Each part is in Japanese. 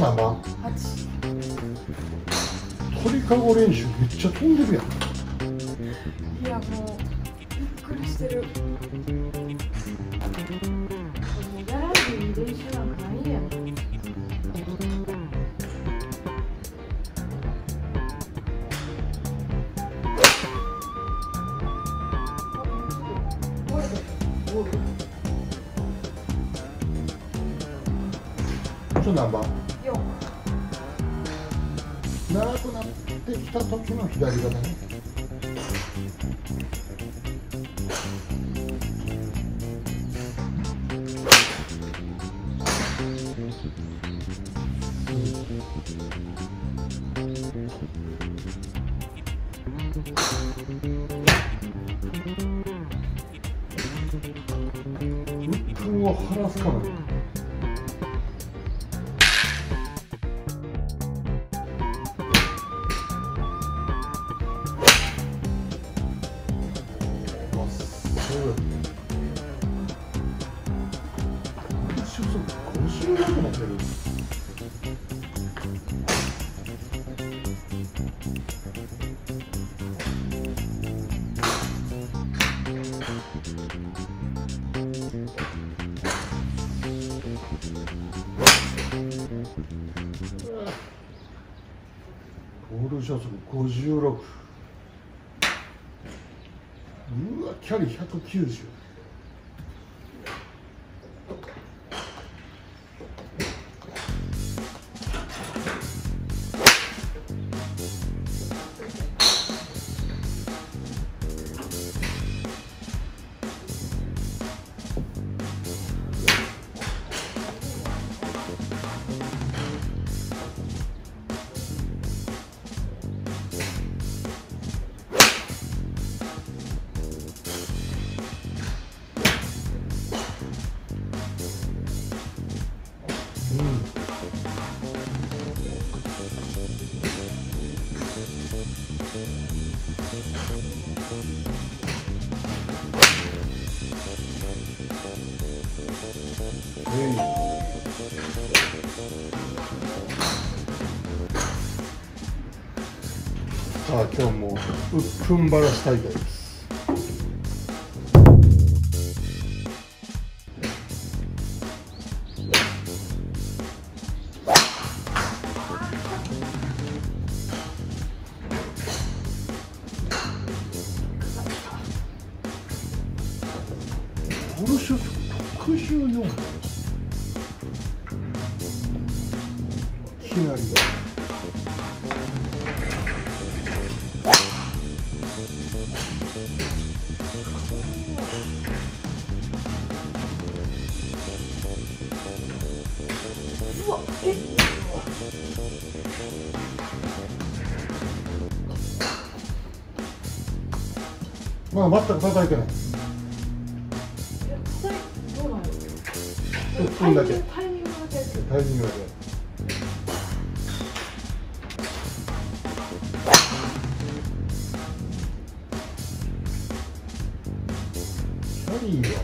そ何番八。鳥かご練習めっちゃ飛んでるやんいやもうびっくりしてる。もうギャラリーに練習なんかないやん。長くなってきた時の左肩ね。鬱憤を晴らすかのようにボールショット56うわキャリー190さあ今日もうっぷんばらし大会です。ボルシュ64いきなりうわ、え？まあ全く叩いてないえこれどうなんだけタイミングだけ。タイミングだけキャリーは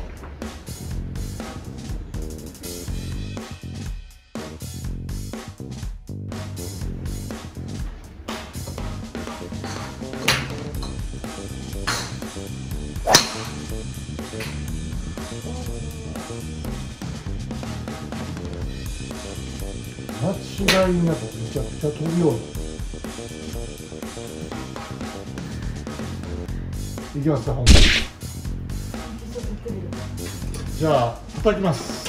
間違いなくめちゃくちゃ飛ぶよ。ういきますか本番じゃあいただきます。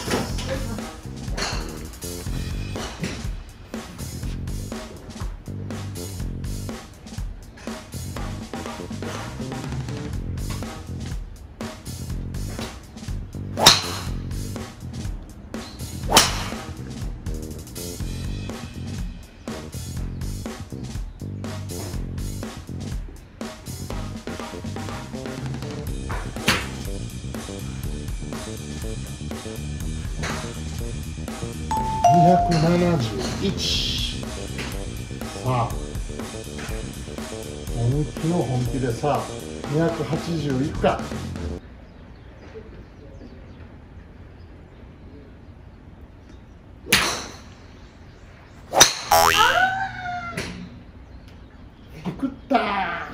271さあ本気の本気でさ280か。食った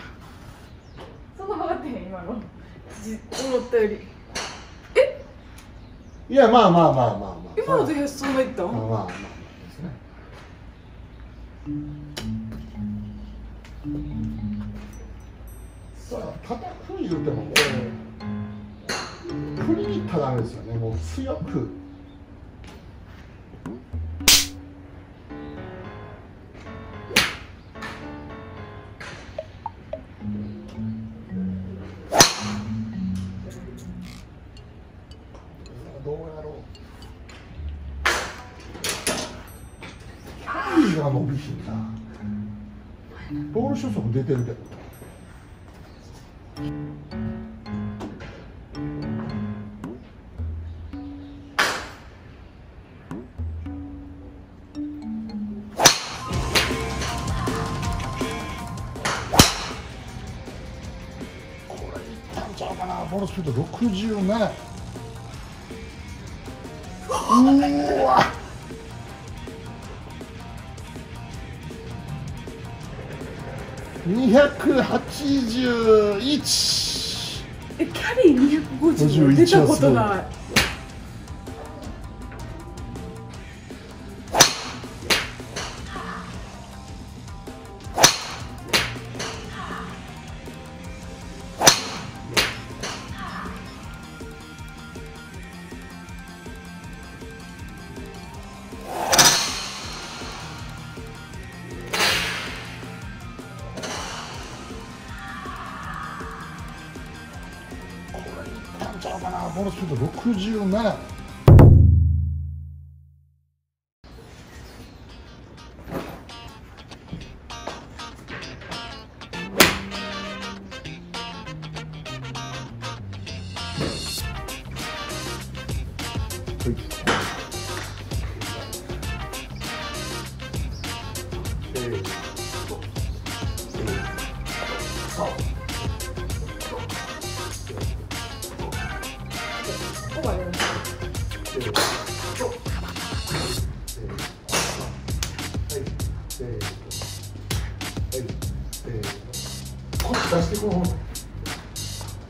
今の。思ったより。え？いやまあまあまあまあ。今のでへそんないった？まあまあまあまあですね。さあ叩く言うてもこれ振りに行ったらダメですよね。もう強くボール初速出てるけど。これいったんちゃうかな。ボールスピード67うわ。281えキャリー250出たことない。ちゃうかな。ボールスピード67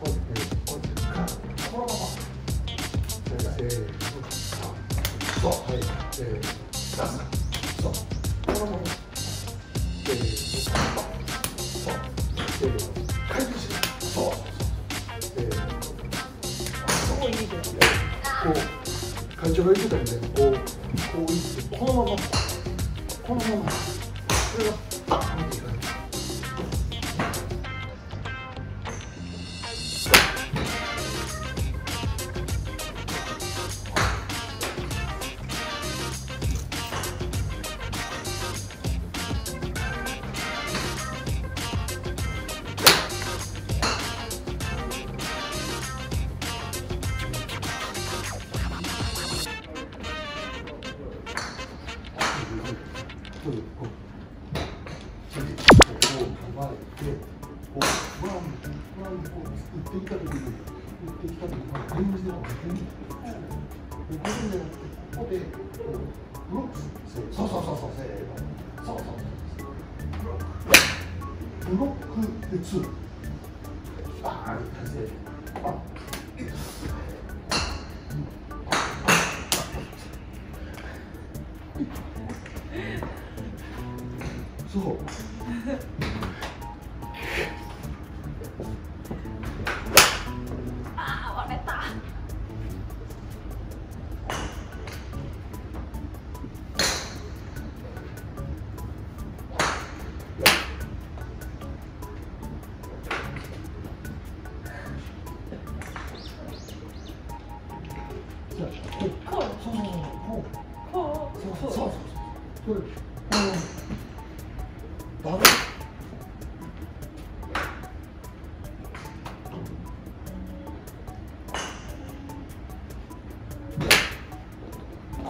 こう。やってかこのままえーえーそうはいえー出すそうこのままえーそうえー回転しそうえーすごいいいけどこう会長が言ってたみたいにこうこういってこのままこのままこれがでこれでここでこうブロックするそうそうそうそうせーのそうそうそうブロックでツーああいい感じであそう。こうそうそうそうこうそうそうそうそうこれこうダメ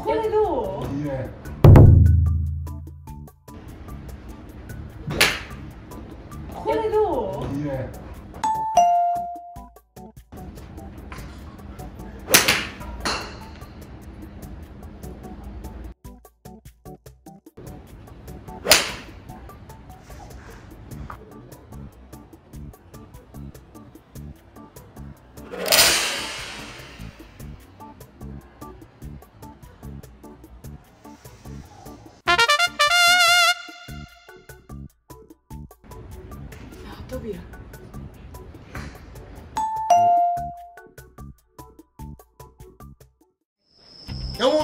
これどう？いいね。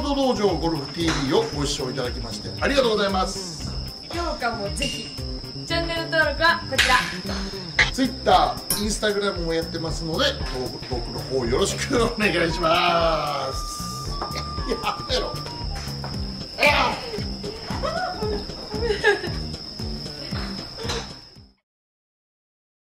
山本道場ゴルフ TV をご視聴いただきましてありがとうございます。評価もぜひチャンネル登録はこちら。Twitter、Instagram もやってますので登録の方よろしくお願いします。やめろ